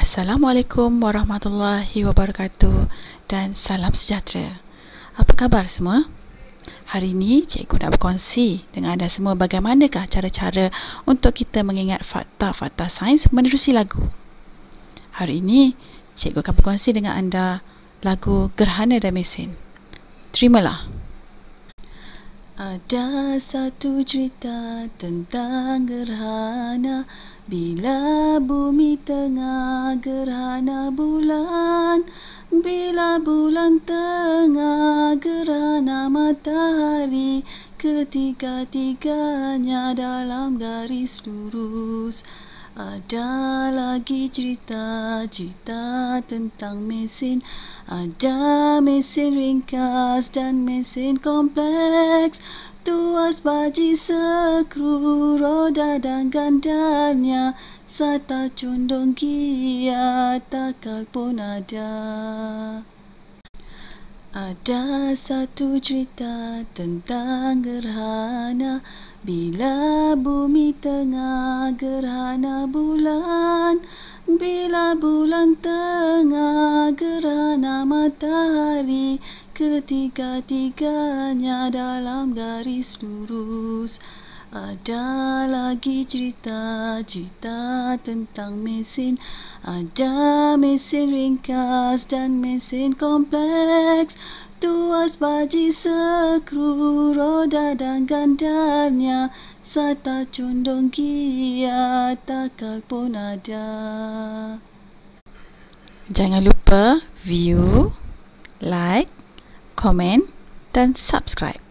Assalamualaikum warahmatullahi wabarakatuh dan salam sejahtera. Apa khabar semua? Hari ini cikgu nak berkongsi dengan anda semua bagaimanakah cara-cara untuk kita mengingat fakta-fakta sains menerusi lagu. Hari ini cikgu akan berkongsi dengan anda lagu Gerhana dan Mesin. Terimalah. Ada satu cerita tentang gerhana. Bila bumi tengah gerhana bulan Bila bulan tengah gerhana matahari Ketiga-tiganya dalam garis lurus ada lagi cerita-cerita tentang mesin. Ada mesin ringkas dan mesin kompleks. Tuas baji sekru roda dan gandarnya. Serta condong giat takal pun ada ada satu cerita tentang gerhana. Bila bumi tengah gerhana bulan Bila bulan tengah gerhana matahari Ketiga-tiganya dalam garis lurus ada lagi cerita-cerita tentang mesin. Ada mesin ringkas dan mesin kompleks. Tuas baji sekru roda dan gandarnya. Serta condong giat takal pun ada. Jangan lupa view, like, komen dan subscribe